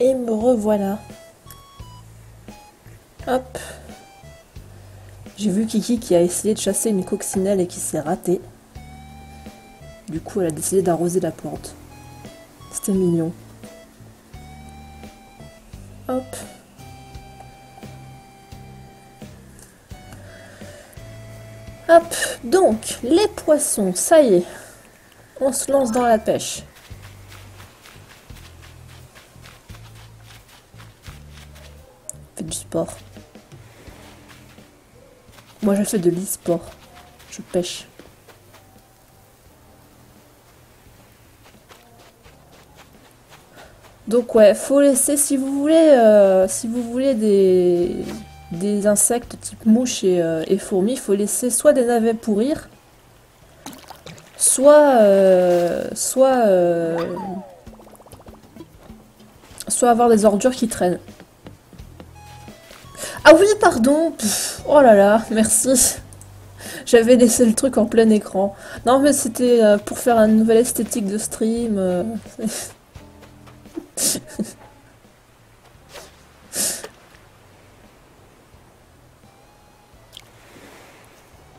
Et me revoilà. Hop. J'ai vu Kiki qui a essayé de chasser une coccinelle et qui s'est ratée. Du coup, elle a décidé d'arroser la plante. C'était mignon. Hop. Hop, donc, les poissons, ça y est. On se lance dans la pêche. Moi, je fais de l'e-sport. Je pêche. Donc ouais, faut laisser si vous voulez, euh, si vous voulez des, insectes type mouche et, euh, et fourmis, faut laisser soit des navets pourrir, soit euh, soit soit avoir des ordures qui traînent. Ah oui, pardon. Oh là là, merci. J'avais laissé le truc en plein écran. Non, mais c'était euh, pour faire une nouvelle esthétique de stream. euh.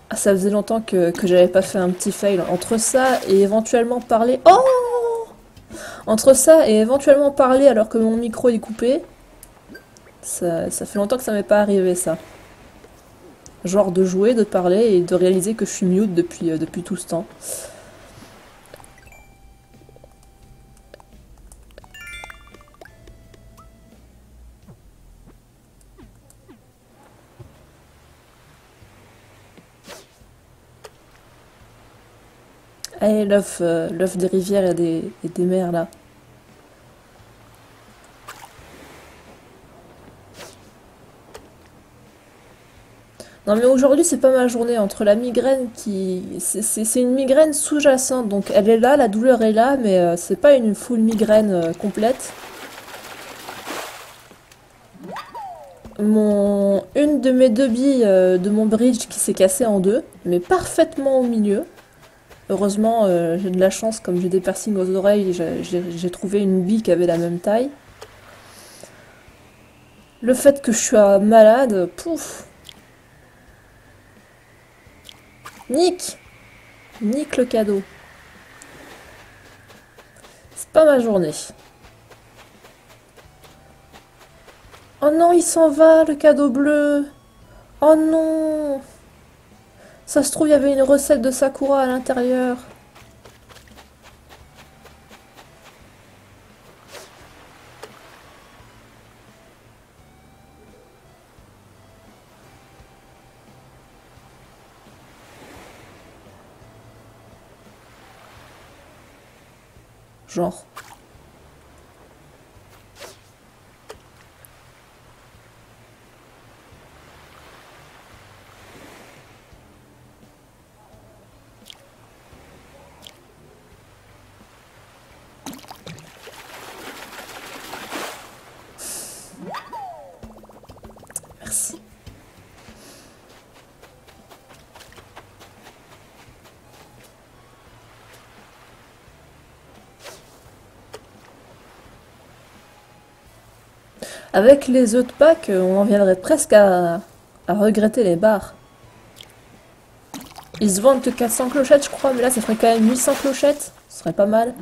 Ah, ça faisait longtemps que, que j'avais pas fait un petit fail. Entre ça et éventuellement parler. Oh Entre ça et éventuellement parler alors que mon micro est coupé. Ça, fait longtemps que ça m'est pas arrivé ça. Genre de jouer, de parler et de réaliser que je suis mute depuis, euh, depuis tout ce temps. Allez, l'œuf euh, l'œuf des rivières et des, et des mers là. Non mais aujourd'hui c'est pas ma journée entre la migraine qui... C'est une migraine sous-jacente donc elle est là, la douleur est là mais euh, c'est pas une full migraine euh, complète. Mon... Une de mes deux billes euh, de mon bridge qui s'est cassée en deux mais parfaitement au milieu. Heureusement j'ai de la chance comme j'ai des piercings aux oreilles j'ai trouvé une bille qui avait la même taille. Le fait que je sois malade, pouf Nick Nick le cadeau. C'est pas ma journée. Oh non, il s'en va, le cadeau bleu. Oh non. Ça se trouve, il y avait une recette de Sakura à l'intérieur. Genre. Avec les œufs de Pâques, on en viendrait presque à, à regretter les bars. Ils se vendent que 400 clochettes, je crois, mais là, ça ferait quand même 800 clochettes. Ce serait pas mal.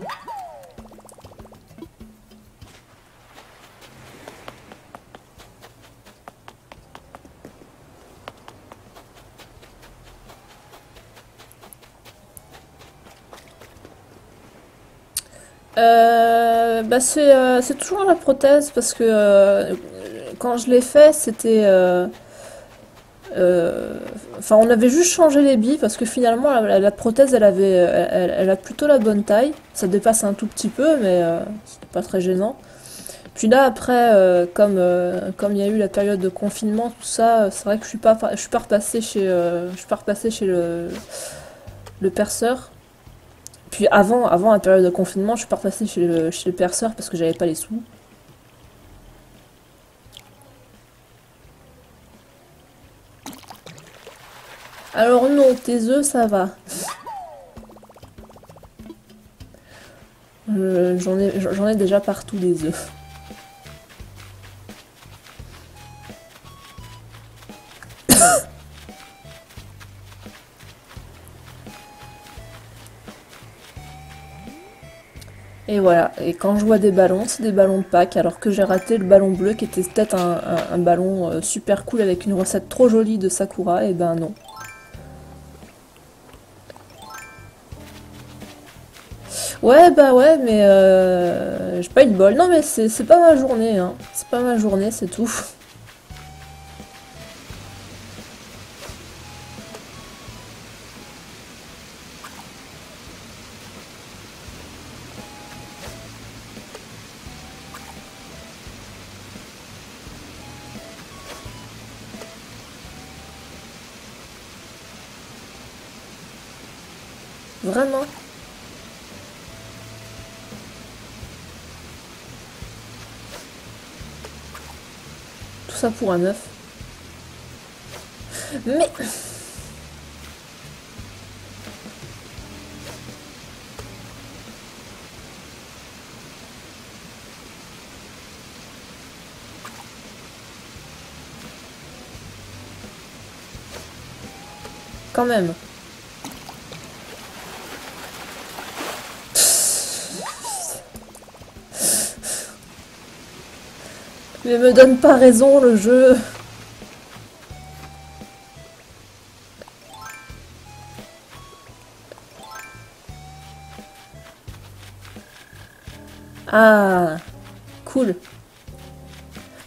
Euh, bah c'est euh, c'est toujours la prothèse parce que euh, quand je l'ai fait, c'était euh, enfin on avait juste changé les billes parce que finalement la, prothèse elle avait elle, a plutôt la bonne taille. Ça dépasse un tout petit peu mais c'était pas très gênant. Puis là après comme comme il y a eu la période de confinement tout ça, c'est vrai que je suis pas je suis pas repassée chez je suis pas repassée chez le le perceur. Puis avant, avant la période de confinement, je suis pas repassée chez le, perceur parce que j'avais pas les sous. Alors non, tes œufs, ça va. Euh, J'en ai, j'en ai déjà partout des œufs. Et voilà, et quand je vois des ballons, c'est des ballons de Pâques, alors que j'ai raté le ballon bleu qui était peut-être un, ballon euh, super cool avec une recette trop jolie de Sakura, et ben non. Ouais, bah ouais, mais euh, j'ai pas eu de bol. Non, mais c'est pas ma journée, hein. C'est pas ma journée, c'est tout. Ça pour un œuf. Mais... Quand même. Mais me donne pas raison le jeu. Ah, cool.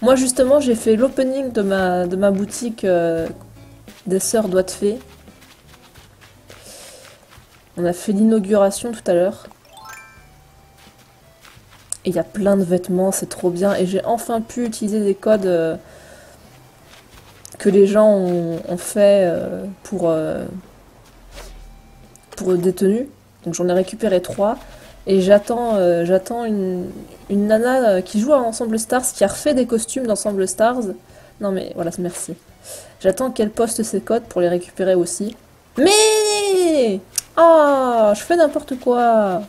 Moi justement, j'ai fait l'opening de ma, boutique euh, des sœurs Doigts de. On a fait l'inauguration tout à l'heure. Et il y a plein de vêtements, c'est trop bien. Et j'ai enfin pu utiliser des codes euh, que les gens ont, fait euh, pour, euh, des tenues. Donc j'en ai récupéré trois. Et j'attends une, nana qui joue à Ensemble Stars, qui a refait des costumes d'Ensemble Stars. Non mais voilà, merci. J'attends qu'elle poste ses codes pour les récupérer aussi. Mais Oh, je fais n'importe quoi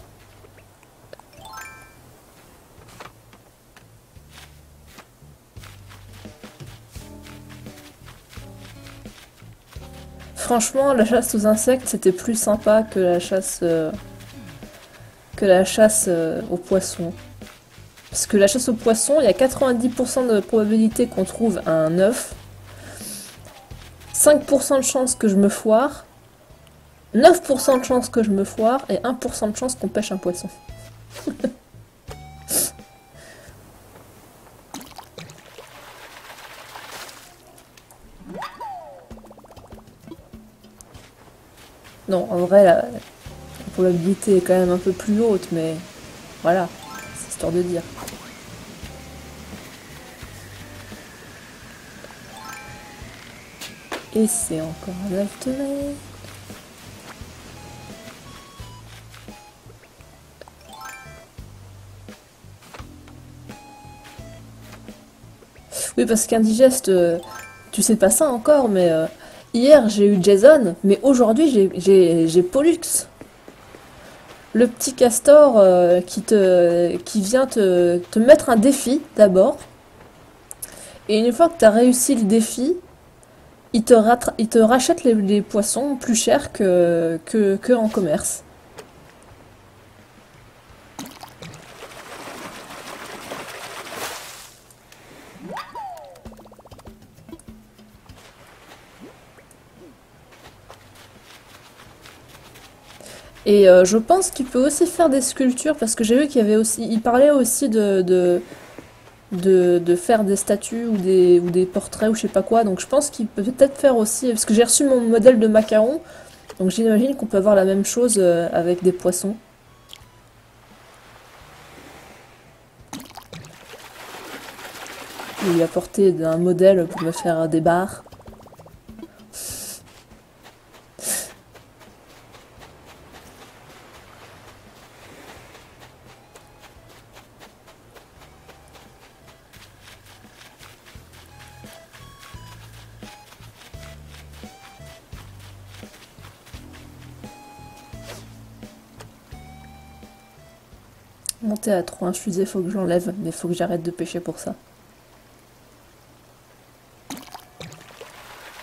Franchement, la chasse aux insectes, c'était plus sympa que la chasse euh, que la chasse euh, aux poissons. Parce que la chasse aux poissons, il y a 90% de probabilité qu'on trouve un œuf, 5% de chance que je me foire, 9% de chance que je me foire et 1% de chance qu'on pêche un poisson. Non, en vrai, la, probabilité est quand même un peu plus haute, mais voilà, c'est histoire de dire. Et c'est encore un mai. Oui, parce qu'indigeste, euh, tu sais pas ça encore, mais euh, hier j'ai eu Jason, mais aujourd'hui j'ai- Pollux. Le petit castor euh, qui, vient te, mettre un défi d'abord. Et une fois que tu as réussi le défi, il te, rachète les, poissons plus cher que, que, que en commerce. Et euh, je pense qu'il peut aussi faire des sculptures parce que j'ai vu qu'il y avait aussi, il parlait aussi de, de, de, faire des statues ou des, ou des portraits ou je sais pas quoi. Donc je pense qu'il peut peut-être faire aussi, parce que j'ai reçu mon modèle de macaron, donc j'imagine qu'on peut avoir la même chose euh, avec des poissons. Il a apporté un modèle pour me faire des barres. Mon théâtre, un fusée, faut que j'enlève, mais faut que j'arrête de pêcher pour ça.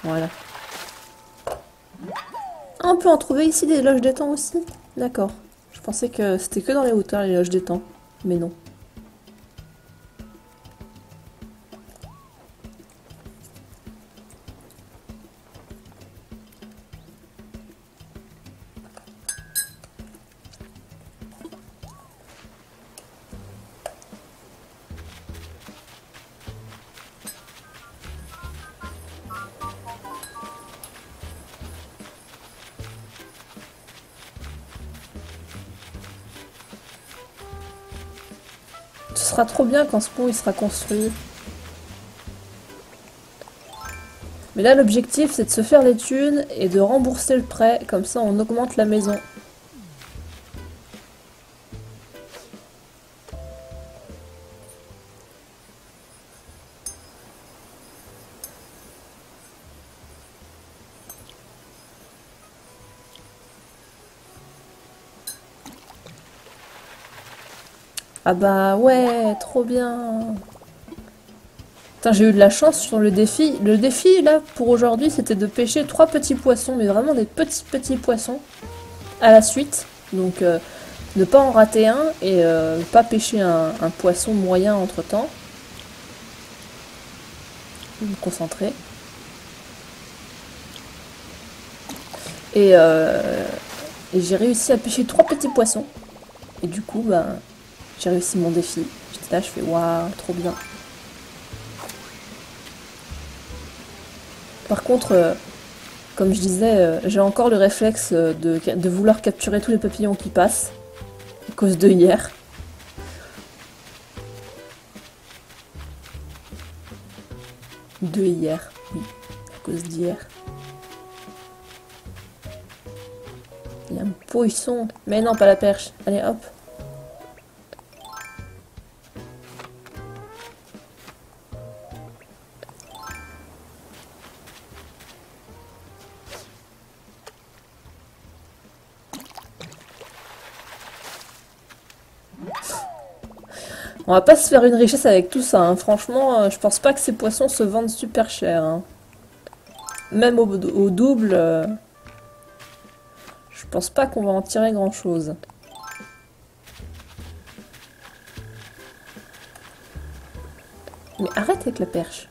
Voilà. Ah, on peut en trouver ici des loges d'étang aussi? D'accord. Je pensais que c'était que dans les hauteurs, les loges temps. Mais non. Trop bien quand ce pont il sera construit. Mais là l'objectif c'est de se faire les thunes et de rembourser le prêt, comme ça on augmente la maison. Ah bah ouais, trop bien. J'ai eu de la chance sur le défi. Le défi, là, pour aujourd'hui, c'était de pêcher trois petits poissons, mais vraiment des petits, petits poissons à la suite. Donc, euh, ne pas en rater un et euh, pas pêcher un, un poisson moyen entre-temps. Me concentrer. Et, euh, et j'ai réussi à pêcher trois petits poissons. Et du coup, bah, j'ai réussi mon défi. J'étais là, je fais waouh, trop bien. Par contre, euh, comme je disais, euh, j'ai encore le réflexe euh, de, de vouloir capturer tous les papillons qui passent. À cause de hier. De hier, oui. À cause d'hier. Il y a un poisson. Mais non, pas la perche. Allez, hop. On va pas se faire une richesse avec tout ça. hein. Franchement, euh, je pense pas que ces poissons se vendent super cher. hein. Même au, double, euh, je pense pas qu'on va en tirer grand chose. Mais arrête avec la perche.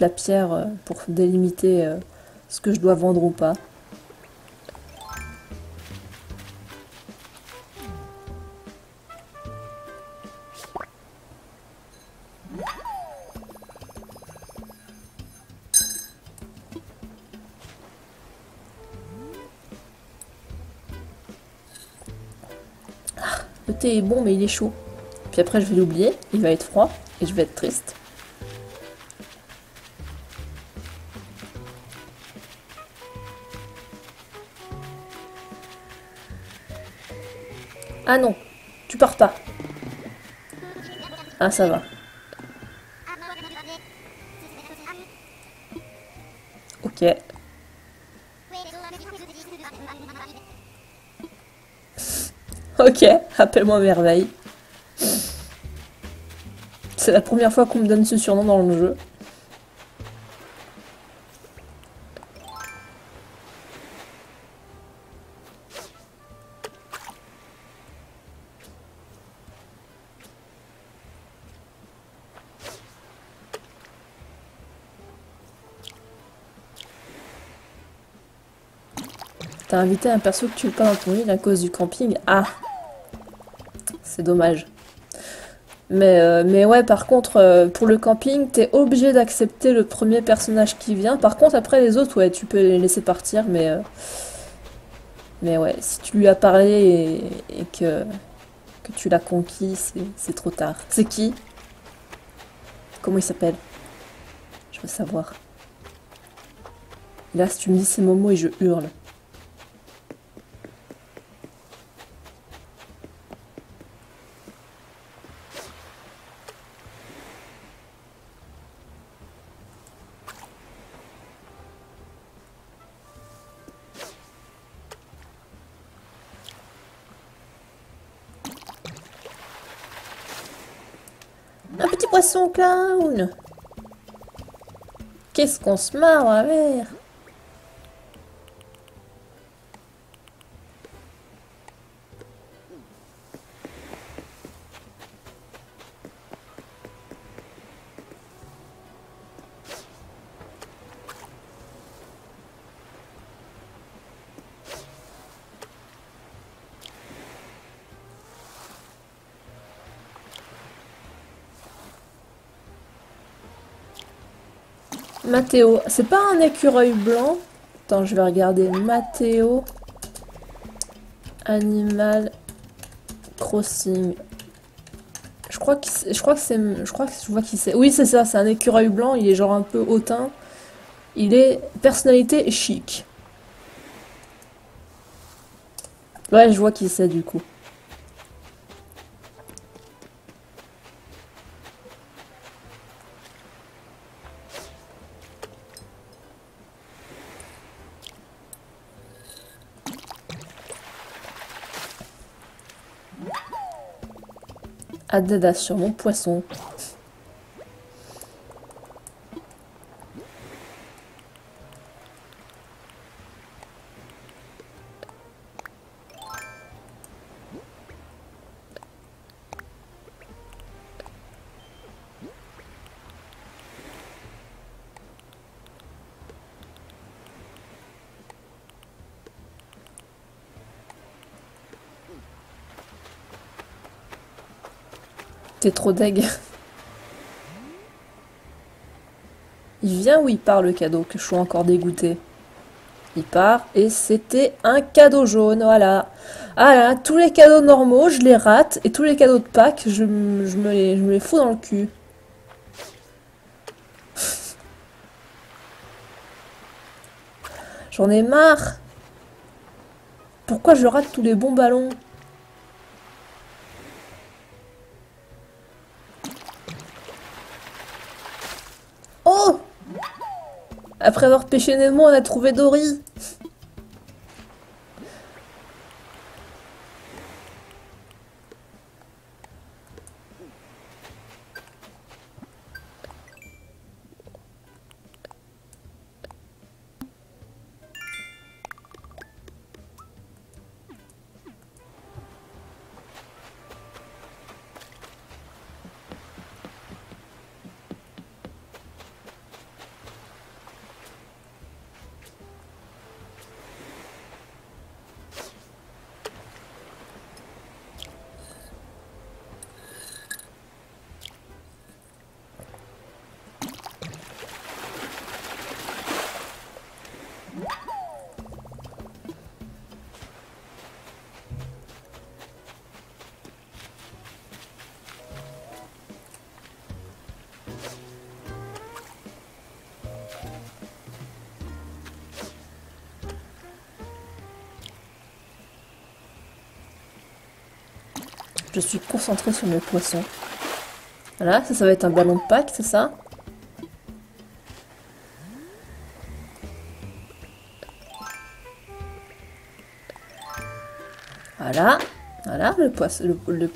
La pierre euh, pour délimiter euh, ce que je dois vendre ou pas. Ah, Le thé est bon, mais il est chaud. Puis après, je vais l'oublier, il va être froid, et je vais être triste. Ah non, tu pars pas. Ah, ça va. Ok. Ok, appelle-moi Merveille. C'est la première fois qu'on me donne ce surnom dans le jeu. T'as invité un perso que tu veux pas dans ton île à cause du camping. Ah C'est dommage. Mais, euh, mais ouais, par contre, euh, pour le camping, t'es obligé d'accepter le premier personnage qui vient. Par contre, après les autres, ouais, tu peux les laisser partir, mais... euh, mais ouais, si tu lui as parlé et, que, que tu l'as conquis, c'est c'est trop tard. C'est qui? Comment il s'appelle? Je veux savoir. Là, si tu me dis ces mots et je hurle. Un Qu'est-ce qu'on se marre à Mathéo, c'est pas un écureuil blanc Attends, je vais regarder. Mathéo. Animal Crossing. Je crois que c'est je crois que je vois qui c'est. Oui, c'est ça, c'est un écureuil blanc, il est genre un peu hautain. Il est personnalité chic. Ouais, je vois qui c'est du coup. Adidas sur mon poisson. Trop deg. Il vient ou il part le cadeau que je suis encore dégoûté? Il part et c'était un cadeau jaune, voilà. Ah là, tous les cadeaux normaux, je les rate et tous les cadeaux de Pâques, je, me, les, je me les fous dans le cul. J'en ai marre. Pourquoi je rate tous les bons ballons? Après avoir pêché Nemo, on a trouvé Dory. Je suis concentrée sur mes poissons. Voilà, ça, va être un ballon de Pâques, c'est ça? Voilà, voilà, le poisson, le,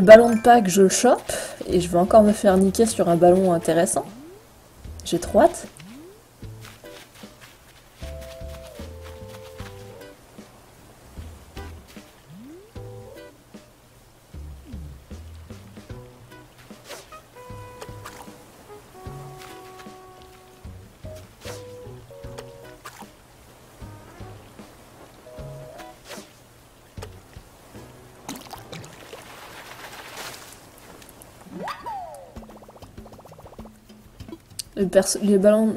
ballon de Pâques, je le chope, et je vais encore me faire niquer sur un ballon intéressant. J'ai trop. Les, ballons,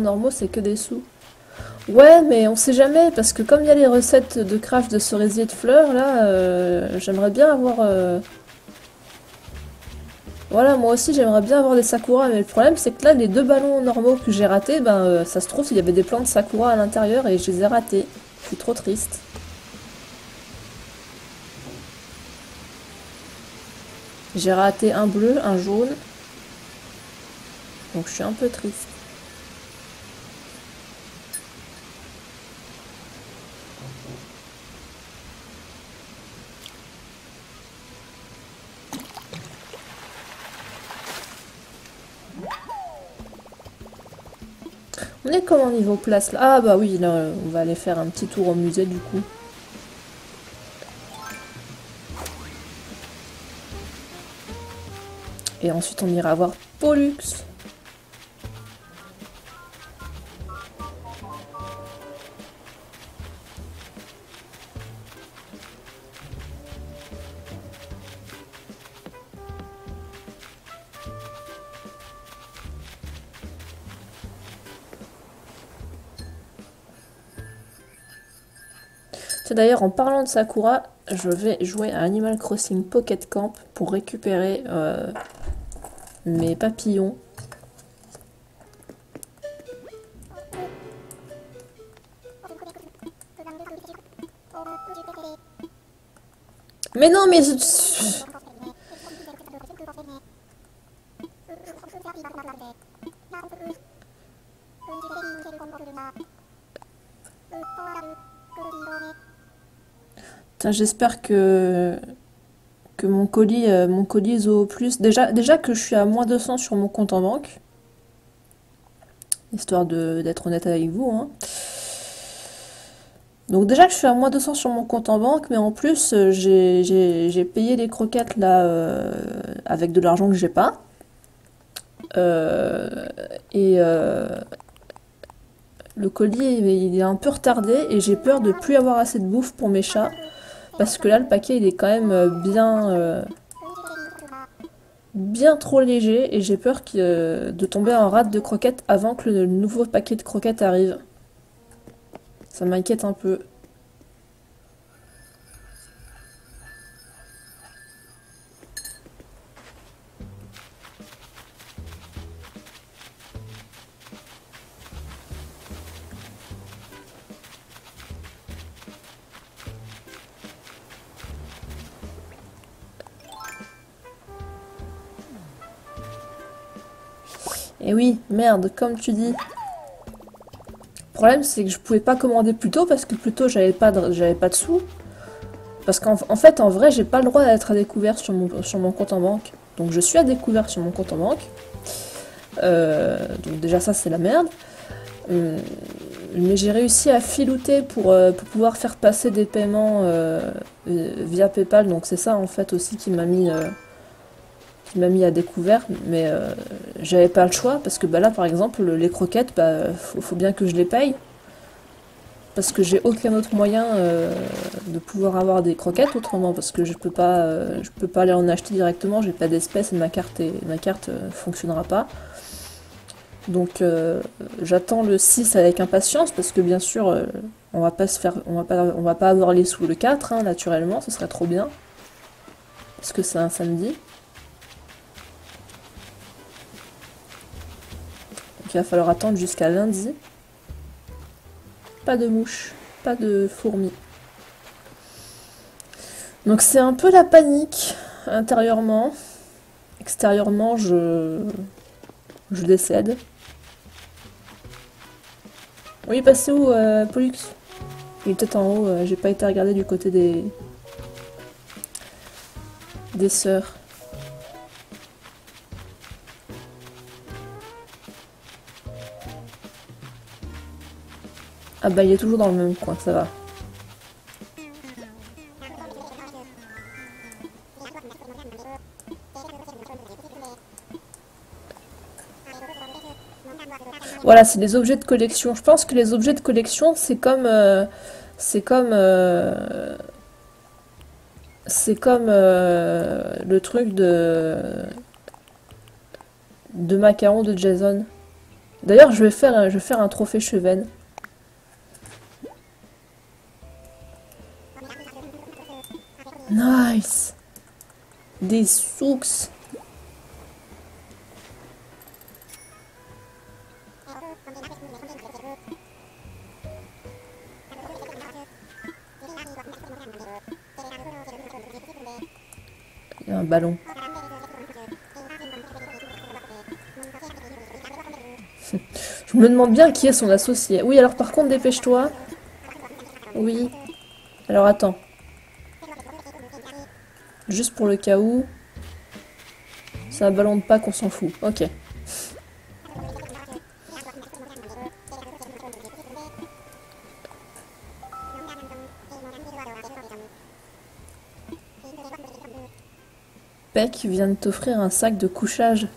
normaux, c'est que des sous. Ouais, mais on sait jamais, parce que comme il y a les recettes de craft de cerisier de fleurs, là, euh, j'aimerais bien avoir... Euh, Voilà, moi aussi j'aimerais bien avoir des sakura, mais le problème c'est que là, les deux ballons normaux que j'ai ratés, ben euh, ça se trouve, il y avait des plantes sakura à l'intérieur et je les ai ratés. Je suis trop triste. J'ai raté un bleu, un jaune. Donc je suis un peu triste. On est comment niveau place là? Ah bah oui, là on va aller faire un petit tour au musée du coup. Et ensuite on ira voir Pollux. D'ailleurs, en parlant de Sakura, je vais jouer à Animal Crossing Pocket Camp pour récupérer euh, mes papillons. Mais non, mais... J'espère que que mon colis euh, mon colis Zoo Plus. Déjà déjà que je suis à moins 200 sur mon compte en banque histoire d'être honnête avec vous hein. donc déjà que je suis à moins 200 sur mon compte en banque mais en plus euh, j'ai payé les croquettes là euh, avec de l'argent que j'ai pas. Et le colis il est un peu retardé et j'ai peur de plus avoir assez de bouffe pour mes chats parce que là, le paquet, il est quand même euh, bien... Euh, bien trop léger et j'ai peur euh, de tomber en rate de croquettes avant que le nouveau paquet de croquettes arrive. Ça m'inquiète un peu. Et oui, merde, comme tu dis. Le problème, c'est que je pouvais pas commander plus tôt parce que plus tôt, j'avais pas, de, pas de sous. Parce qu'en fait, en vrai, j'ai pas le droit d'être à découvert sur mon, compte en banque. Donc je suis à découvert sur mon compte en banque. Euh, donc déjà ça c'est la merde. Euh, mais j'ai réussi à filouter pour, euh, pour, pouvoir faire passer des paiements via PayPal. Donc c'est ça en fait aussi qui m'a mis m'a mis à découvert, mais euh, j'avais pas le choix parce que bah là par exemple les croquettes, bah faut, bien que je les paye parce que j'ai aucun autre moyen euh, de pouvoir avoir des croquettes autrement parce que je peux pas euh, je peux pas aller en acheter directement, j'ai pas d'espèces et ma carte ma carte fonctionnera pas. Donc j'attends le 6 avec impatience parce que bien sûr on va pas se faire on va pas on va pas avoir les sous le 4 hein, naturellement, ce serait trop bien. Parce que c'est un samedi. Il va falloir attendre jusqu'à lundi. Pas de mouches, pas de fourmis. Donc c'est un peu la panique intérieurement. Extérieurement, je, je décède. Oui, passez où, euh, Pollux? Il est peut-être en haut, euh, j'ai pas été regarder du côté des... des sœurs. Ah bah il est toujours dans le même coin, ça va. Voilà, c'est des objets de collection. Je pense que les objets de collection, c'est comme... Euh, c'est comme... Euh, c'est comme euh, le truc de... de macaron de Jason. D'ailleurs, je vais faire, je vais faire un trophée Cheven. Nice. Des soux. Il y a un ballon. Je me demande bien qui est son associé. Oui, alors par contre, dépêche-toi. Oui. Alors attends. Juste pour le cas où. C'est un ballon de Pâques, on s'en fout. Ok. Peck vient de t'offrir un sac de couchage.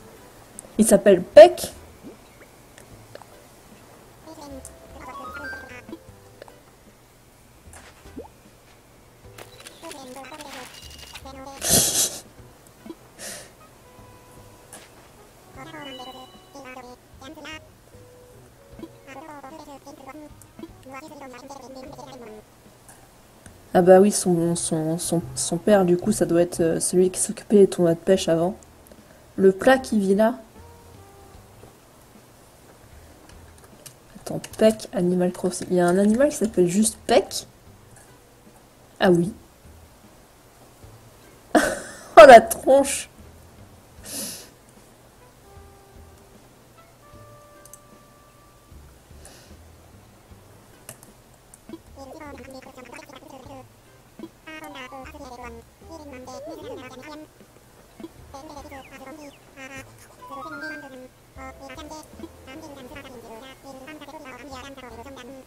Il s'appelle Peck? Ah bah oui, son, son, son, son père, du coup, ça doit être euh, celui qui s'occupait des tournois de pêche avant. Le plat qui vit là. Attends, Peck, Animal Crossing. Il y a un animal qui s'appelle juste Peck? Ah oui. oh la tronche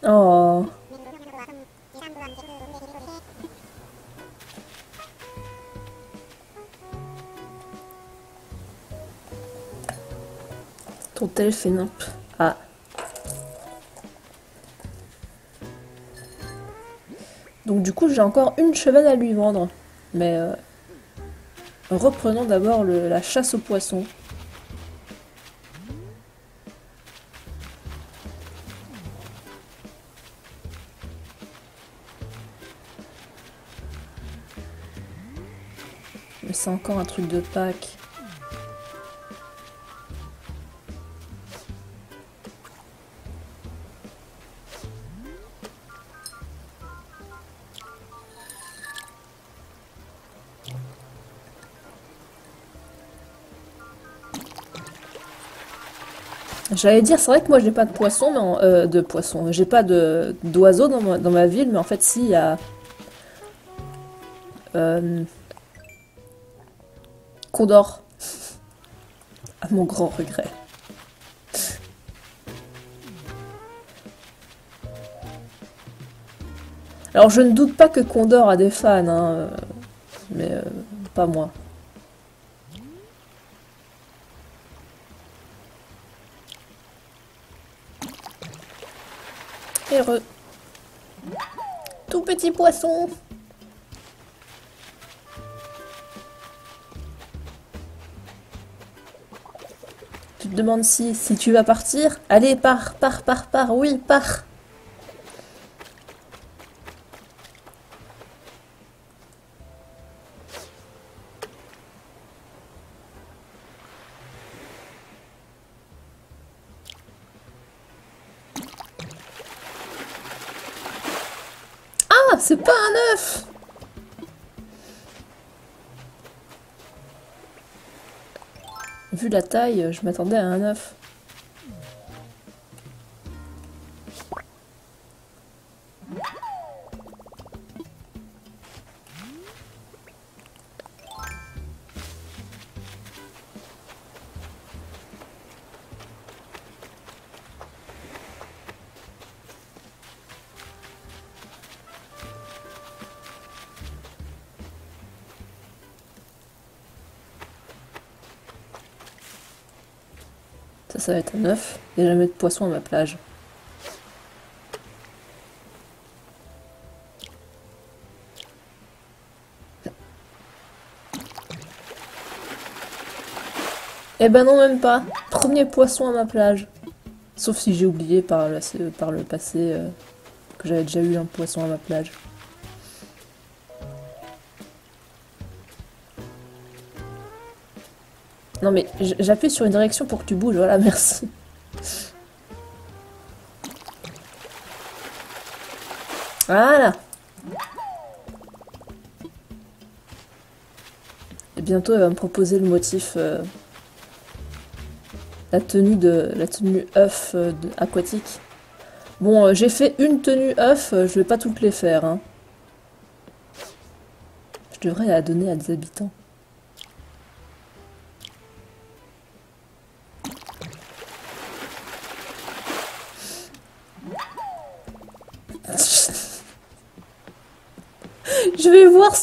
Oh. Ton tel fait nimp. Ah. Donc du coup j'ai encore une chevenne à lui vendre. Mais euh, reprenons d'abord la chasse aux poissons. Mais c'est encore un truc de Pâques. J'allais dire, c'est vrai que moi j'ai pas de poisson, mais euh, de poisson, j'ai pas de d'oiseaux dans ma, dans ma ville, mais en fait si il y a euh, Condor, à mon grand regret. Alors je ne doute pas que Condor a des fans, hein, euh, mais euh, pas moi. Heureux. Tout petit poisson. Tu te demandes si, tu vas partir Allez, pars, pars, pars, pars, oui, pars. Ah, c'est Vu la taille, je m'attendais à un œuf. Ça, va être un œuf. Il jamais de poisson à ma plage. Eh ben non, même pas. Premier poisson à ma plage. Sauf si j'ai oublié par le, par le passé euh, que j'avais déjà eu un poisson à ma plage. Non mais j'appuie sur une direction pour que tu bouges, voilà, merci. Voilà. Eh bientôt, elle va me proposer le motif. euh, la tenue de la tenue œuf euh, aquatique. Bon, euh, j'ai fait une tenue œuf, je vais pas toutes les faire. hein. Je devrais la donner à des habitants.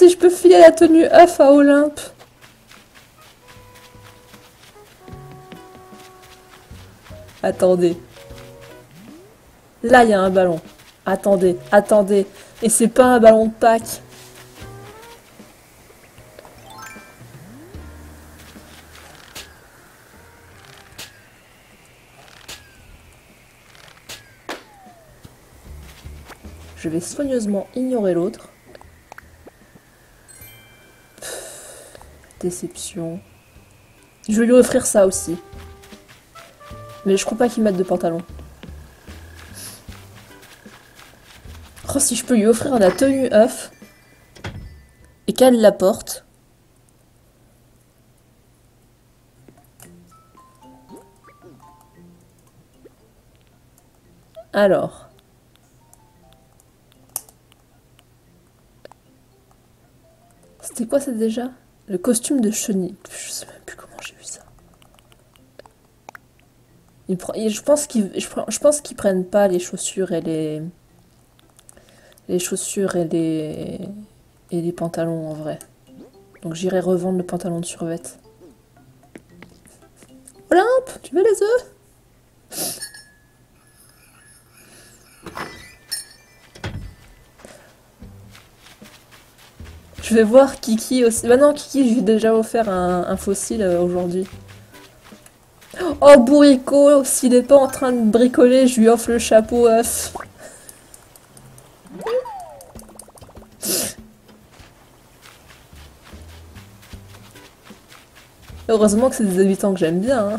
Je peux filer la tenue œuf à Olympe. Attendez. Là, il y a un ballon. Attendez, attendez. Et c'est pas un ballon de Pâques. Je vais soigneusement ignorer l'autre. Déception. Je vais lui offrir ça aussi. Mais je crois pas qu'il mette de pantalon. Oh, si je peux lui offrir la tenue œuf et qu'elle la porte. Alors. C'était quoi ça déjà? Le costume de chenille. Je sais même plus comment j'ai vu ça. Je pense qu'ils je pense qu'ils prennent pas les chaussures et les les chaussures et les et les pantalons en vrai. Donc j'irai revendre le pantalon de survêt. Olympe, tu veux les œufs? Je vais voir Kiki aussi? Bah non, Kiki, je lui ai déjà offert un, fossile euh, aujourd'hui. Oh, Bourrico, s'il est pas en train de bricoler, je lui offre le chapeau. Heureusement que c'est des habitants que j'aime bien. hein.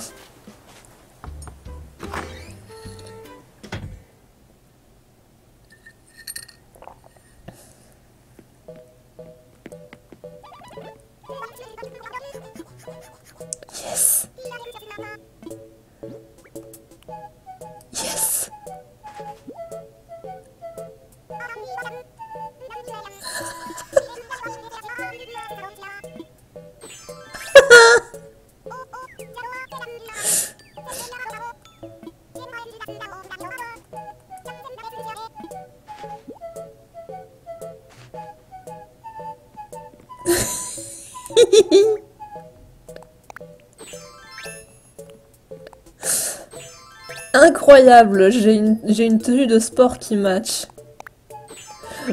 Incroyable, j'ai une, une tenue de sport qui match.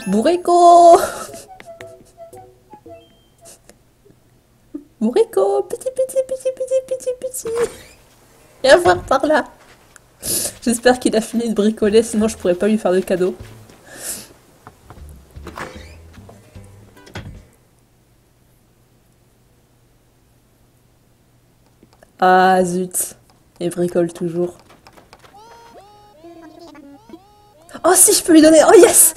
Bourrico Bourrico Petit, petit, petit, petit, petit, petit Viens voir par là J'espère qu'il a fini de bricoler, sinon je pourrais pas lui faire de cadeau. Ah zut Il bricole toujours. Peux lui donner. Oh Yes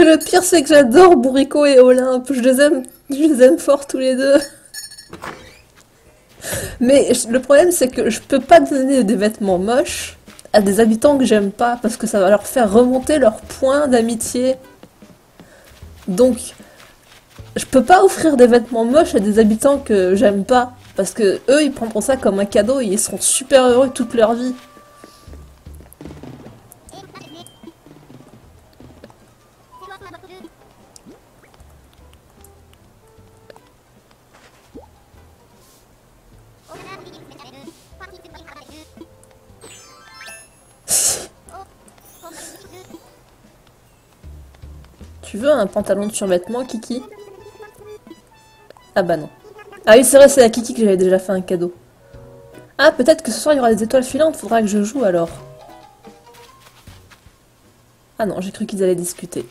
Le pire, c'est que j'adore Bourrico et Olympe. Je les aime, je les aime fort tous les deux. Mais le problème, c'est que je peux pas donner des vêtements moches à des habitants que j'aime pas parce que ça va leur faire remonter leur point d'amitié. Donc, je peux pas offrir des vêtements moches à des habitants que j'aime pas parce que eux, ils prendront ça comme un cadeau et ils seront super heureux toute leur vie. Un pantalon de survêtement, Kiki Ah bah non. Ah oui, c'est vrai, c'est à Kiki que j'avais déjà fait un cadeau. Ah, peut-être que ce soir il y aura des étoiles filantes, faudra que je joue alors. Ah non, j'ai cru qu'ils allaient discuter.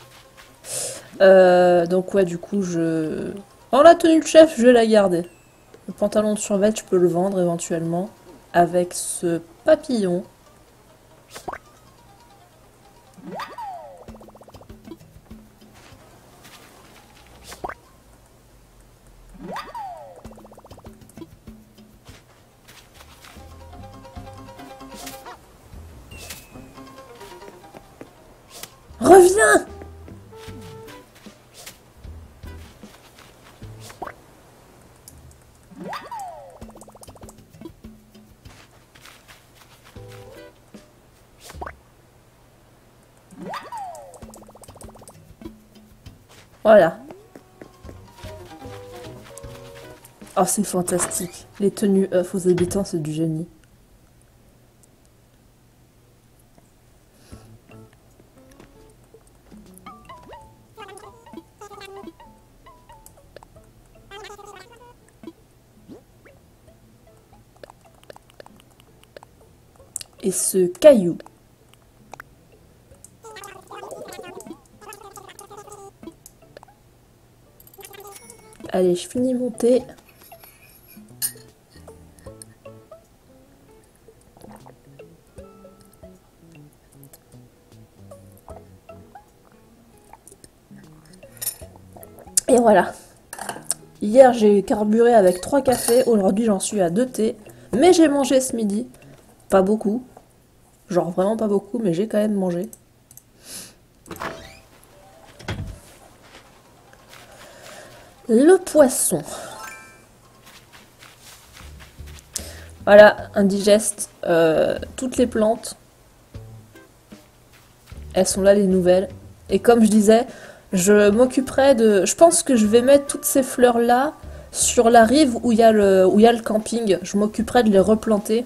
Euh, donc ouais, du coup, je... Oh, la tenue de chef, je vais la garder. Le pantalon de survêt, je peux le vendre éventuellement. Avec ce papillon. Reviens Voilà. Oh, c'est fantastique. Les tenues œufs aux habitants, c'est du génie. Ce caillou. Allez, je finis mon thé. Et voilà. Hier, j'ai carburé avec 3 cafés. Aujourd'hui, j'en suis à 2 thés. Mais j'ai mangé ce midi. Pas beaucoup. Genre vraiment pas beaucoup, mais j'ai quand même mangé. Le poisson. Voilà, indigeste. Euh, toutes les plantes. Elles sont là, les nouvelles. Et comme je disais, je m'occuperai de... Je pense que je vais mettre toutes ces fleurs-là sur la rive où il y, a le... où il y a le camping. Je m'occuperai de les replanter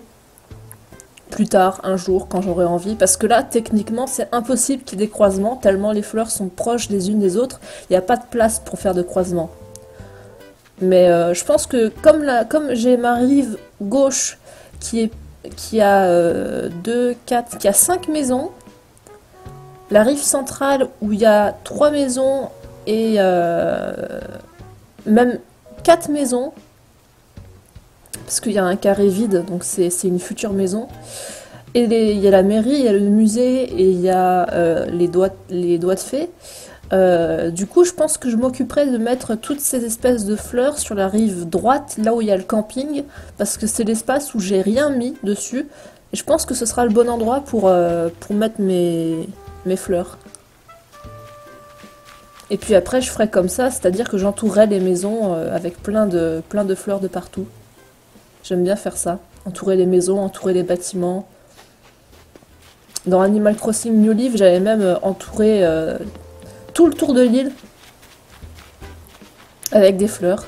plus tard, un jour, quand j'aurai envie. Parce que là, techniquement, c'est impossible qu'il y ait des croisements, tellement les fleurs sont proches les unes des autres. Il n'y a pas de place pour faire de croisements. Mais euh, je pense que comme, comme j'ai ma rive gauche qui, a 2, 4, qui a 5 maisons, la rive centrale où il y a 3 maisons et euh, même 4 maisons, parce qu'il y a un carré vide, donc c'est une future maison. Et il y a la mairie, il y a le musée et il y a euh, les, doigts, les de fée. Euh, du coup, je pense que je m'occuperai de mettre toutes ces espèces de fleurs sur la rive droite, là où il y a le camping, parce que c'est l'espace où j'ai rien mis dessus. Et je pense que ce sera le bon endroit pour, euh, pour mettre mes, mes fleurs. Et puis après, je ferai comme ça, c'est-à-dire que j'entourerai les maisons avec plein de, plein de fleurs de partout. J'aime bien faire ça. Entourer les maisons, entourer les bâtiments. Dans Animal Crossing New Leaf, j'avais même euh, entouré euh, tout le tour de l'île avec des fleurs.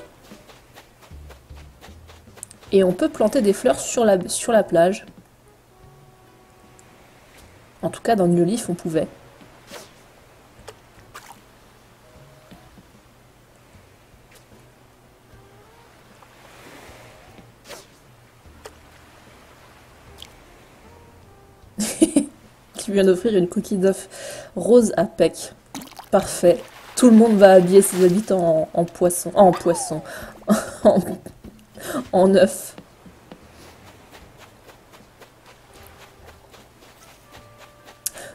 Et on peut planter des fleurs sur la, sur la plage. En tout cas, dans New Leaf, on pouvait. D'offrir une cookie d'œuf rose à Peck. Parfait. Tout le monde va habiller ses habitants en, poisson. en poisson. en, en œuf.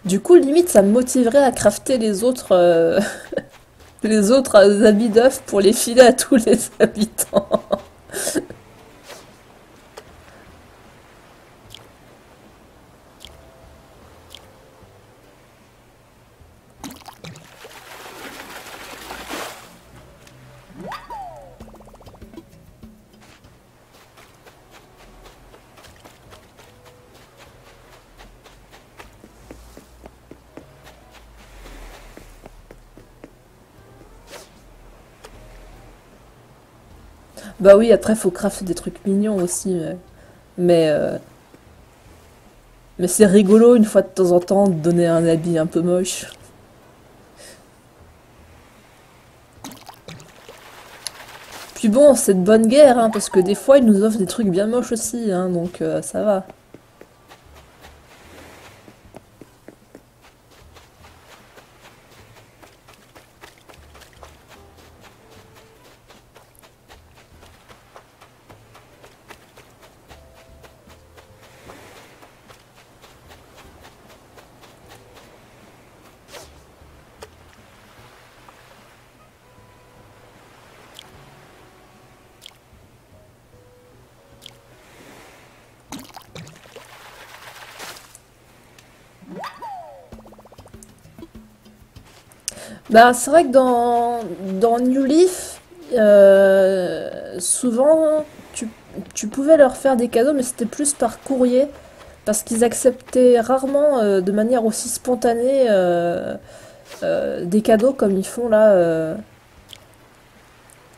Du coup, limite, ça me motiverait à crafter les autres, euh, les autres habits d'œuf pour les filer à tous les habitants. Bah oui, après, faut crafter des trucs mignons aussi. Euh. Mais, euh, mais, c'est rigolo, une fois de temps en temps, de donner un habit un peu moche. Puis bon, c'est de bonne guerre, hein, parce que des fois, ils nous offrent des trucs bien moches aussi, hein, donc euh, ça va. Bah, c'est vrai que dans, New Leaf, euh, souvent, tu, pouvais leur faire des cadeaux, mais c'était plus par courrier, parce qu'ils acceptaient rarement, euh, de manière aussi spontanée, euh, des cadeaux comme ils font là,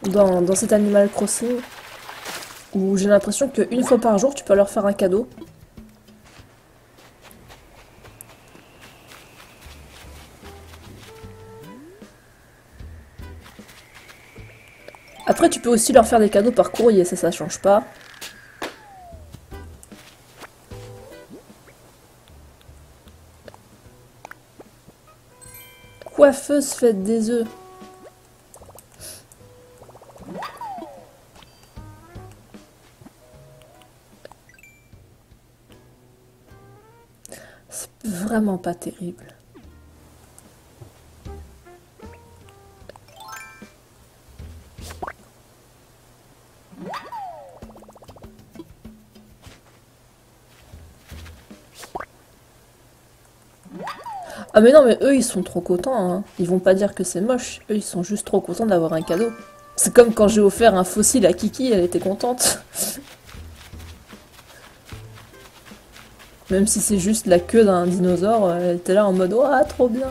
dans, dans cet Animal Crossing, où j'ai l'impression qu'une fois par jour, tu peux leur faire un cadeau. Tu peux aussi leur faire des cadeaux par courrier, ça, ça change pas. Coiffeuse faites des œufs. C'est vraiment pas terrible. Ah mais non, mais eux, ils sont trop contents, hein. Ils vont pas dire que c'est moche. Eux, ils sont juste trop contents d'avoir un cadeau. C'est comme quand j'ai offert un fossile à Kiki, elle était contente. Même si c'est juste la queue d'un dinosaure, elle était là en mode Ouah, trop bien.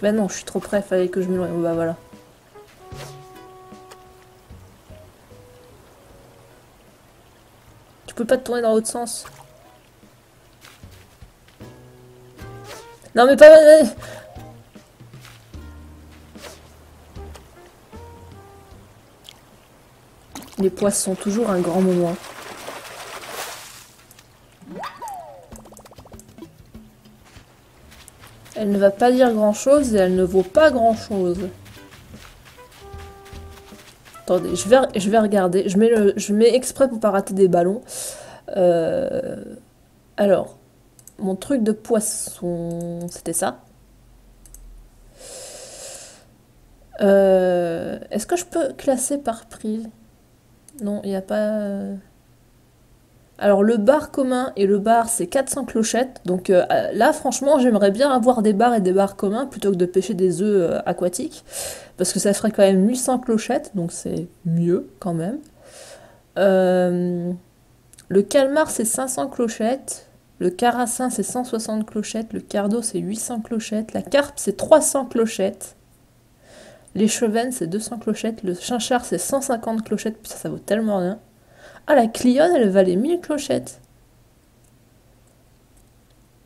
Ben non, je suis trop près, fallait que je m'éloigne. Bah voilà. Peux pas te tourner dans l'autre sens. Non mais pas... Les poissons, toujours un grand moment. Elle ne va pas dire grand chose et elle ne vaut pas grand chose. Attendez, je vais, je vais regarder. Je mets, je mets exprès pour pas rater des ballons. Euh, alors, mon truc de poisson, c'était ça. Euh, Est-ce que je peux classer par prix? Non, il n'y a pas... Alors le bar commun et le bar c'est 400 clochettes. Donc euh, là franchement j'aimerais bien avoir des bars et des bars communs plutôt que de pêcher des œufs euh, aquatiques. Parce que ça ferait quand même 800 clochettes, donc c'est mieux quand même. Euh, le calmar c'est 500 clochettes. Le carassin c'est 160 clochettes. Le cardo c'est 800 clochettes. La carpe c'est 300 clochettes. Les chevennes c'est 200 clochettes. Le chinchard c'est 150 clochettes. Putain ça vaut tellement rien. Ah, la Clionne, elle valait 1000 clochettes.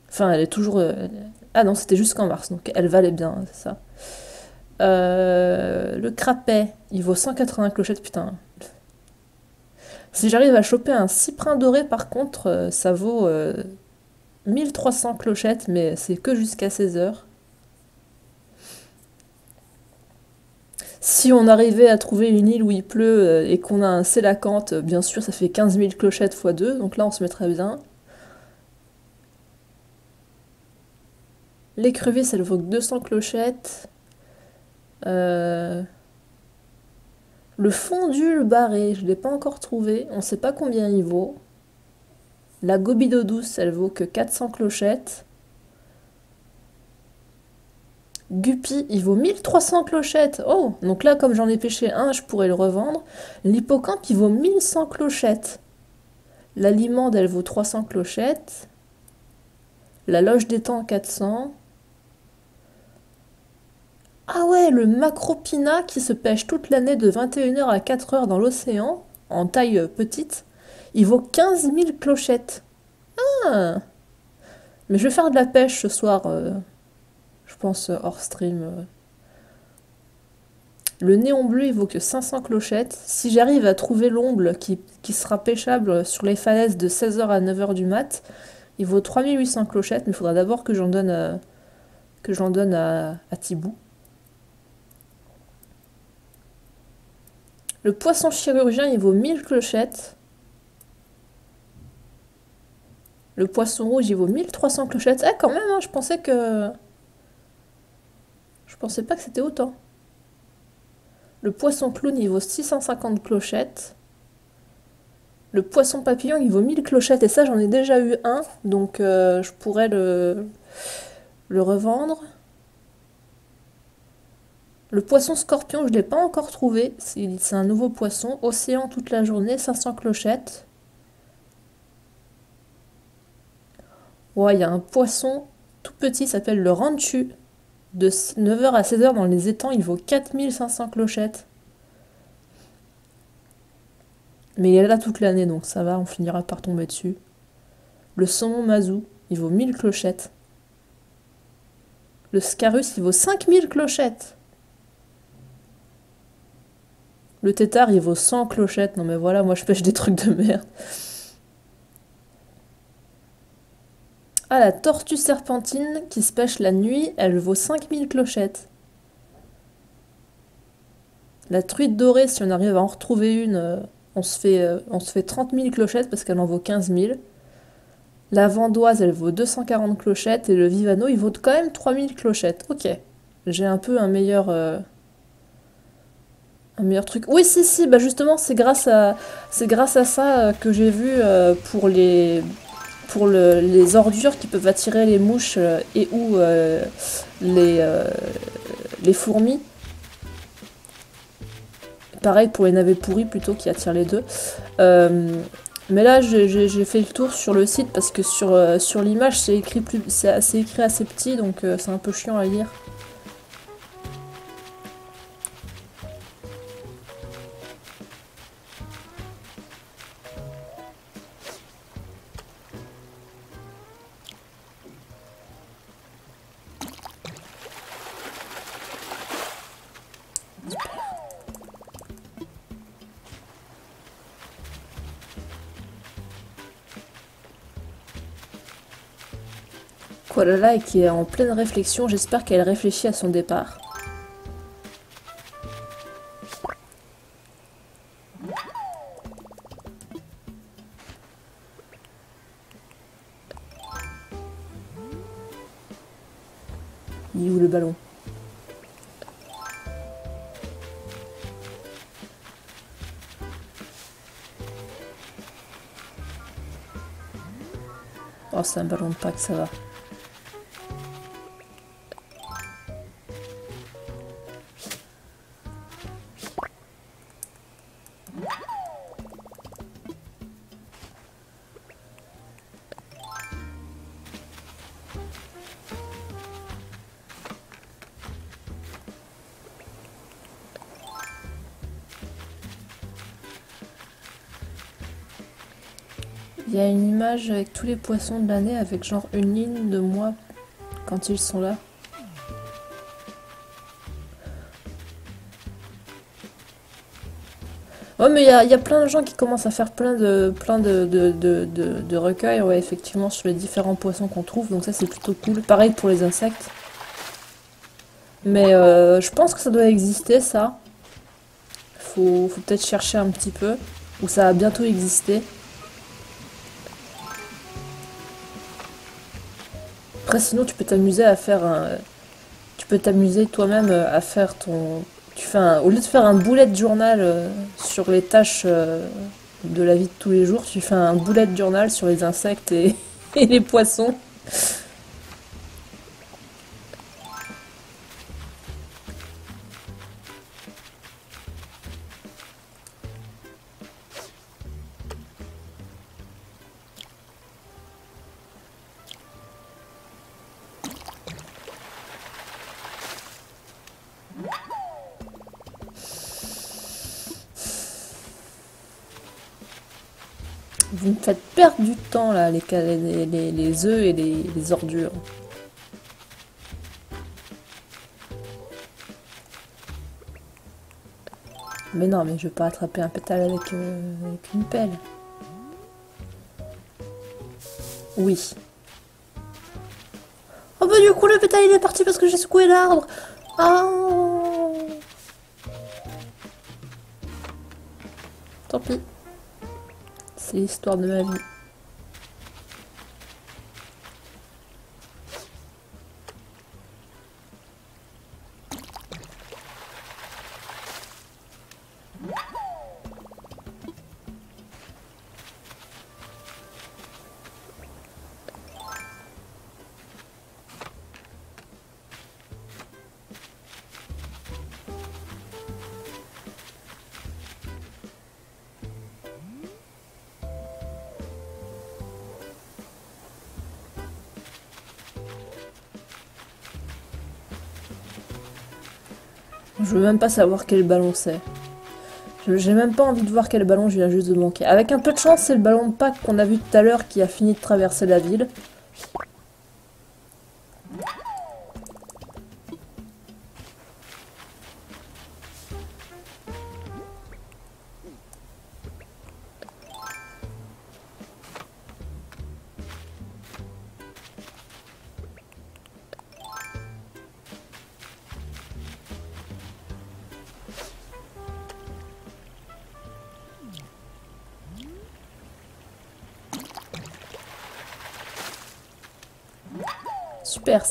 Enfin, elle est toujours... euh, Ah non, c'était jusqu'en mars, donc elle valait bien, c'est ça. Euh, le crapet, il vaut 180 clochettes, putain. Si j'arrive à choper un cyprin doré, par contre, euh, ça vaut euh, 1300 clochettes, mais c'est que jusqu'à 16 heures. Si on arrivait à trouver une île où il pleut euh, et qu'on a un sélacanthe, euh, bien sûr, ça fait 15 000 clochettes x 2, donc là on se mettrait bien. L'écrevisse, elle vaut que 200 clochettes. Euh, Le fondu, le barré, je ne l'ai pas encore trouvé, on ne sait pas combien il vaut. La gobido douce, elle vaut que 400 clochettes. Guppy, il vaut 1300 clochettes. Oh, donc là, comme j'en ai pêché un, je pourrais le revendre. L'hippocampe, il vaut 1100 clochettes. La limande, elle vaut 300 clochettes. La loge d'étang, 400. Ah ouais, le macropina qui se pêche toute l'année de 21h à 4h dans l'océan, en taille petite, il vaut 15 000 clochettes. Ah Mais je vais faire de la pêche ce soir, euh, pense, euh, hors stream. euh. Le néon bleu il vaut que 500 clochettes. Si j'arrive à trouver l'omble qui, sera pêchable sur les falaises de 16h à 9h du mat, il vaut 3800 clochettes, mais il faudra d'abord que j'en donne, à, que j'en donne à, à Thibou. Le poisson chirurgien, il vaut 1000 clochettes. Le poisson rouge, il vaut 1300 clochettes. Eh, quand même, hein, je pensais que... Je pensais pas que c'était autant. Le poisson clown, il vaut 650 clochettes. Le poisson papillon, il vaut 1000 clochettes. Et ça, j'en ai déjà eu un. Donc, euh, je pourrais le, le revendre. Le poisson scorpion, je ne l'ai pas encore trouvé. C'est c'est un nouveau poisson. Océan toute la journée, 500 clochettes. Ouais, il y a un poisson tout petit, s'appelle le ranchu. De 9h à 16h dans les étangs, il vaut 4500 clochettes. Mais il est là toute l'année, donc ça va, on finira par tomber dessus. Le saumon mazou, il vaut 1000 clochettes. Le scarus, il vaut 5000 clochettes. Le tétard, il vaut 100 clochettes. Non mais voilà, moi je pêche des trucs de merde. Ah, la tortue serpentine qui se pêche la nuit, elle vaut 5000 clochettes. La truite dorée, si on arrive à en retrouver une, euh, on se fait, euh, on se fait 30 000 clochettes parce qu'elle en vaut 15 000. La vandoise, elle vaut 240 clochettes et le vivano, il vaut quand même 3000 clochettes. Ok, j'ai un peu un meilleur, euh, un meilleur truc. Oui, si, si, bah justement, c'est grâce à, grâce à ça que j'ai vu pour les, pour le- les ordures qui peuvent attirer les mouches euh, et ou euh, les, euh, les fourmis. Pareil pour les navets pourris plutôt qui attirent les deux. Mais là, j'ai fait le tour sur le site parce que sur, sur l'image, c'est écrit, plus, assez, écrit assez petit, donc c'est un peu chiant à lire. Koalala qui est en pleine réflexion, j'espère qu'elle réfléchit à son départ. Il est où le ballon? Oh, c'est un ballon de Pâques, ça va. A avec tous les poissons de l'année avec genre une ligne de moi quand ils sont là. Ouais, mais il y a, a plein de gens qui commencent à faire plein de, plein de, de, de, de- recueils, ouais, effectivement, sur les différents poissons qu'on trouve. Donc ça, c'est plutôt cool. Pareil pour les insectes. Mais euh, je pense que ça doit exister, ça. Faut, faut peut-être chercher un petit peu. Ou ça va bientôt exister. Sinon, tu peux t'amuser à faire un... Tu peux t'amuser toi-même euh, à faire ton... Tu. Au lieu de faire un bullet journal euh, sur les tâches euh, de la vie de tous les jours, tu fais un bullet journal sur les insectes et les poissons. Les, les, œufs et les, ordures. Mais non, mais je vais pas attraper un pétale avec, euh, avec une pelle. Oui. Oh bah du coup le pétale il est parti parce que j'ai secoué l'arbre. Ah. Tant pis. C'est l'histoire de ma vie. Pas savoir quel ballon c'est. J'ai même pas envie de voir quel ballon je viens juste de manquer. Avec un peu de chance, c'est le ballon de Pâques qu'on a vu tout à l'heure qui a fini de traverser la ville.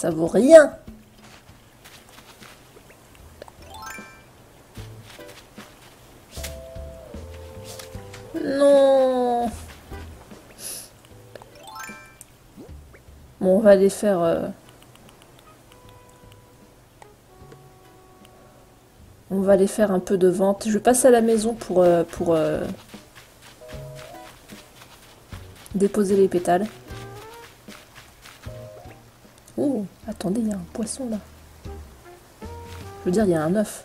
Ça vaut rien. Non. Bon, on va les faire... Euh, on va aller faire un peu de vente. Je vais passer à la maison pour, euh, pour euh, déposer les pétales. Attendez, il y a un poisson là. Je veux dire, il y a un œuf.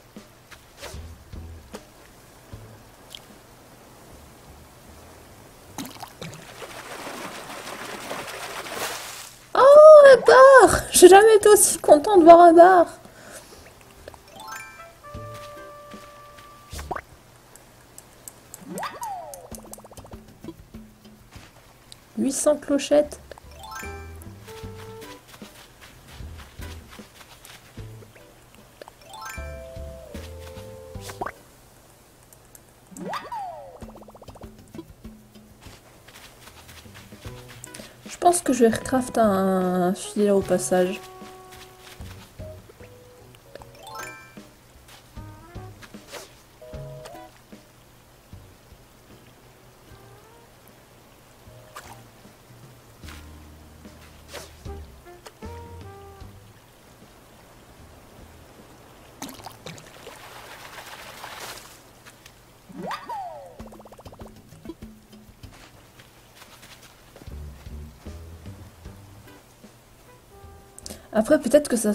Oh, un bar J'ai jamais été aussi content de voir un bar. « 800 clochettes. Que je vais recraft un filet au passage. Après, peut-être que ça,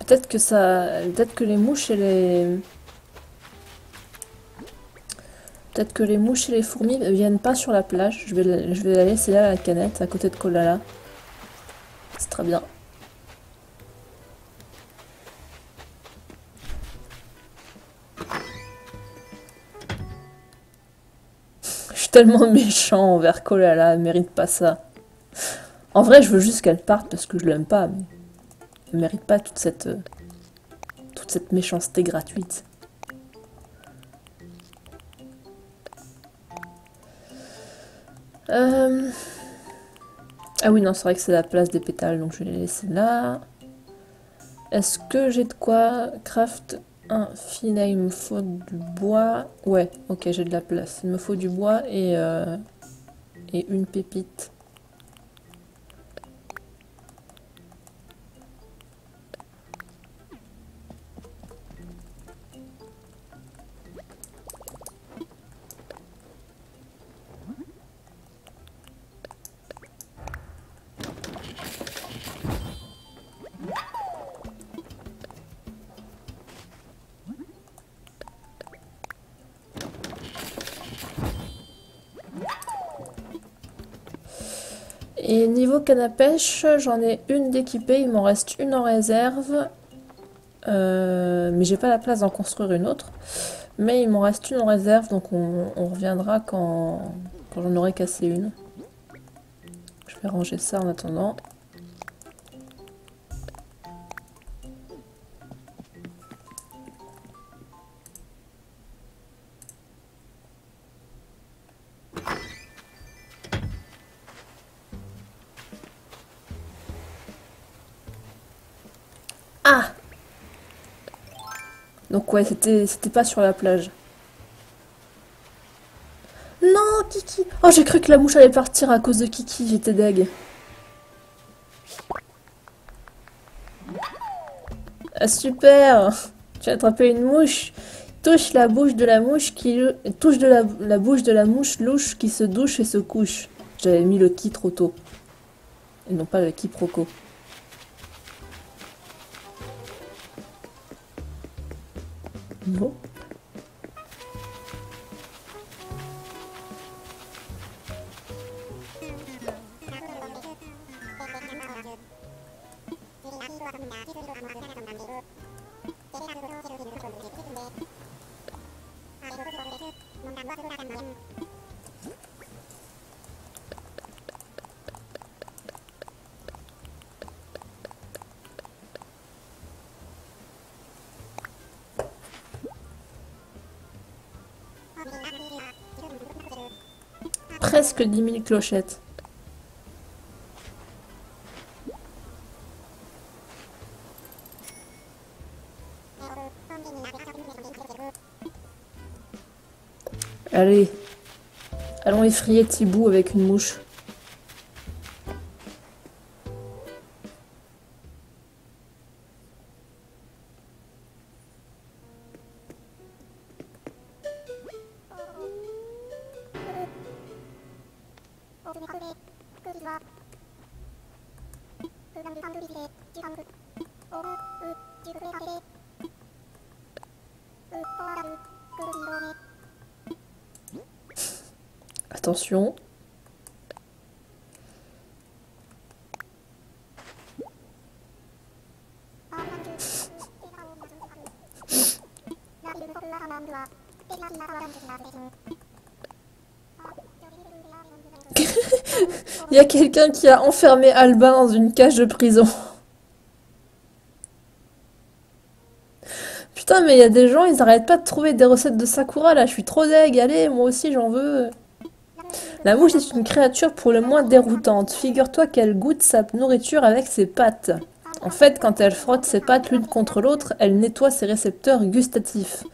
Peut-être que ça... Peut-être que les mouches et les... Peut-être que les mouches et les fourmis ne viennent pas sur la plage. Je vais, je vais la laisser là, la canette, à côté de Kolala. C'est très bien. Tellement méchant envers Kolala, elle mérite pas ça. En vrai, je veux juste qu'elle parte parce que je l'aime pas, mais elle mérite pas toute cette euh, toute cette méchanceté gratuite. Euh, ah oui, non, c'est vrai que c'est la place des pétales, donc je vais les laisser là. Est-ce que j'ai de quoi craft un filet, il me faut du bois. Ouais, ok, j'ai de la place. Il me faut du bois et, euh, et une pépite. Canne à pêche, j'en ai une d'équipée, il m'en reste une en réserve. Euh, mais j'ai pas la place d'en construire une autre. Mais il m'en reste une en réserve, donc on, on reviendra quand, quand j'en aurai cassé une. Je vais ranger ça en attendant. Ouais, c'était c'était pas sur la plage. Non, Kiki Oh, j'ai cru que la mouche allait partir à cause de Kiki, j'étais deg. Ah, super Tu as attrapé une mouche. Touche la bouche de la mouche qui... Touche de la, la bouche de la mouche louche qui se douche et se couche. J'avais mis le qui trop tôt. Et non pas le quiproquo. Bon. Presque dix mille clochettes. Allez, allons effrayer Thibou avec une mouche. Il y a quelqu'un qui a enfermé Alba dans une cage de prison. Putain, mais il y a des gens, ils arrêtent pas de trouver des recettes de Sakura là, je suis trop deg, allez, moi aussi j'en veux. La mouche est une créature pour le moins déroutante. Figure-toi qu'elle goûte sa nourriture avec ses pattes. En fait, quand elle frotte ses pattes l'une contre l'autre, elle nettoie ses récepteurs gustatifs.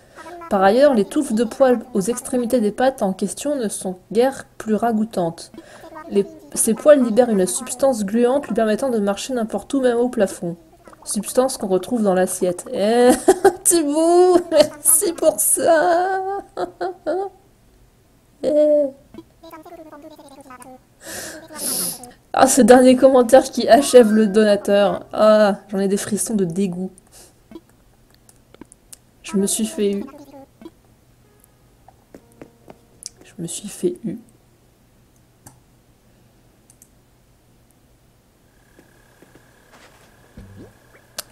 Par ailleurs, les touffes de poils aux extrémités des pattes en question ne sont guère plus ragoûtantes. Ces poils libèrent une substance gluante lui permettant de marcher n'importe où, même au plafond. Substance qu'on retrouve dans l'assiette. Eh, Thibaut, merci pour ça. Eh. Ah, ce dernier commentaire qui achève le donateur. Ah, j'en ai des frissons de dégoût. Je me suis fait eu. Je me suis fait eu.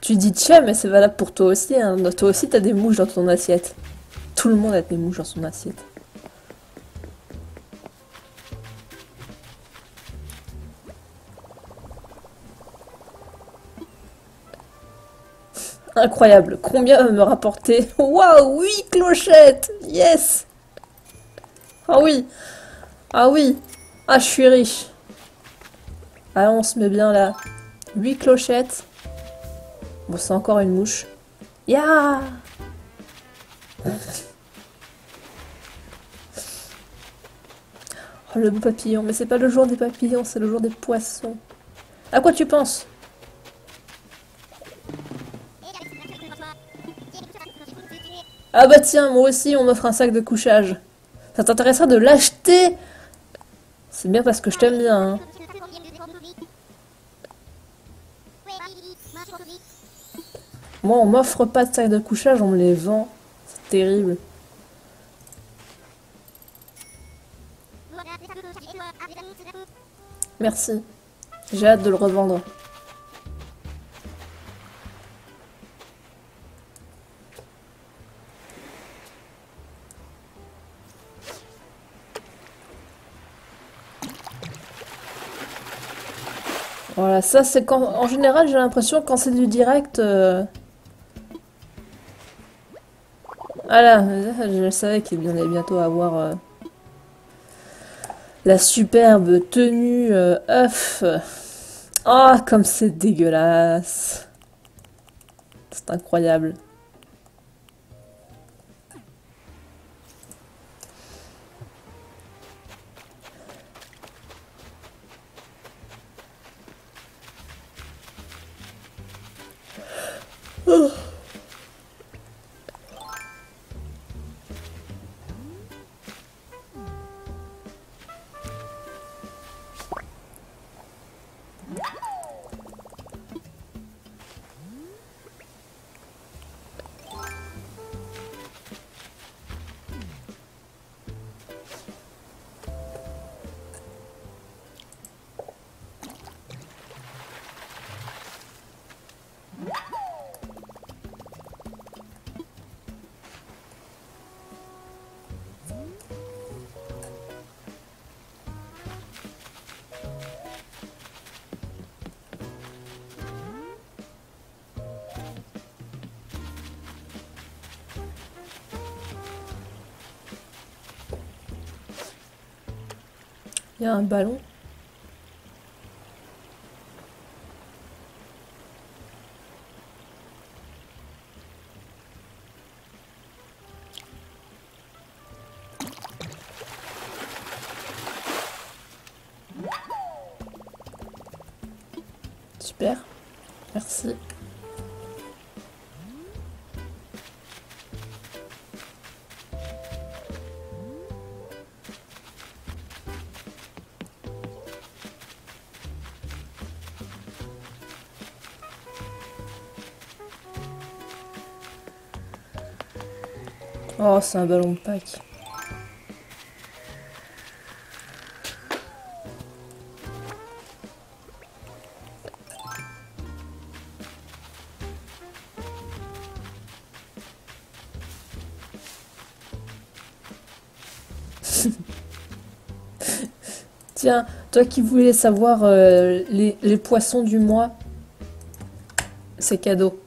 Tu dis tiens, mais c'est valable pour toi aussi. Hein. Toi aussi, t'as des mouches dans ton assiette. Tout le monde a des mouches dans son assiette. Incroyable. Combien va me rapporter Waouh, 8 clochettes Yes Ah oui Ah oui Ah, je suis riche. Ah, on se met bien là. 8 clochettes. Bon, c'est encore une mouche. Ya Oh, le papillon. Mais c'est pas le jour des papillons, c'est le jour des poissons. À quoi tu penses? Ah bah tiens, moi aussi, on m'offre un sac de couchage. Ça t'intéresserait de l'acheter? C'est bien parce que je t'aime bien. Hein. Moi, on m'offre pas de sac de couchage, on me les vend. C'est terrible. Merci. J'ai hâte de le revendre. Voilà, ça c'est quand... En général, j'ai l'impression quand c'est du direct... euh, Voilà, je savais qu'il allait bientôt avoir euh, la superbe tenue euh, œuf. Oh, comme c'est dégueulasse. C'est incroyable. Un ballon. Oh, c'est un ballon de Pâques. Tiens, toi qui voulais savoir euh, les, les poissons du mois, c'est cadeau.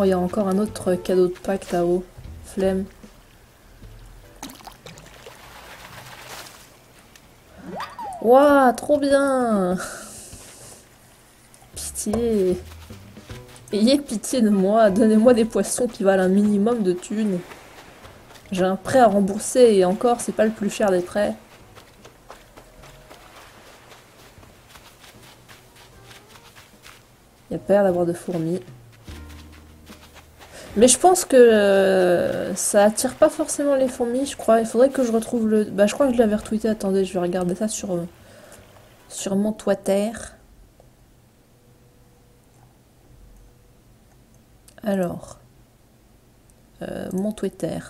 Oh, il y a encore un autre cadeau de Pâques là-haut. Flemme. Waouh, trop bien Pitié Ayez pitié de moi, donnez-moi des poissons qui valent un minimum de thunes. J'ai un prêt à rembourser et encore, c'est pas le plus cher des prêts. Il a l'air d'avoir de fourmis. Mais je pense que euh, ça attire pas forcément les fourmis, je crois. Il faudrait que je retrouve le... Bah, je crois que je l'avais retweeté. Attendez, je vais regarder ça sur, euh, sur mon Twitter. Alors, euh, mon Twitter.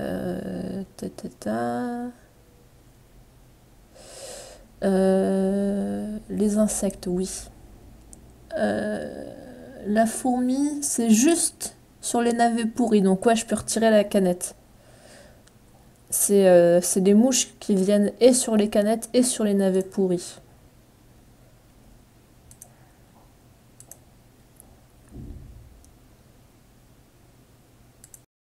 Euh, ta, ta, ta. Euh, les insectes, oui. Euh, la fourmi, c'est juste sur les navets pourris. Donc ouais, je peux retirer la canette. C'est euh, des mouches qui viennent et sur les canettes et sur les navets pourris.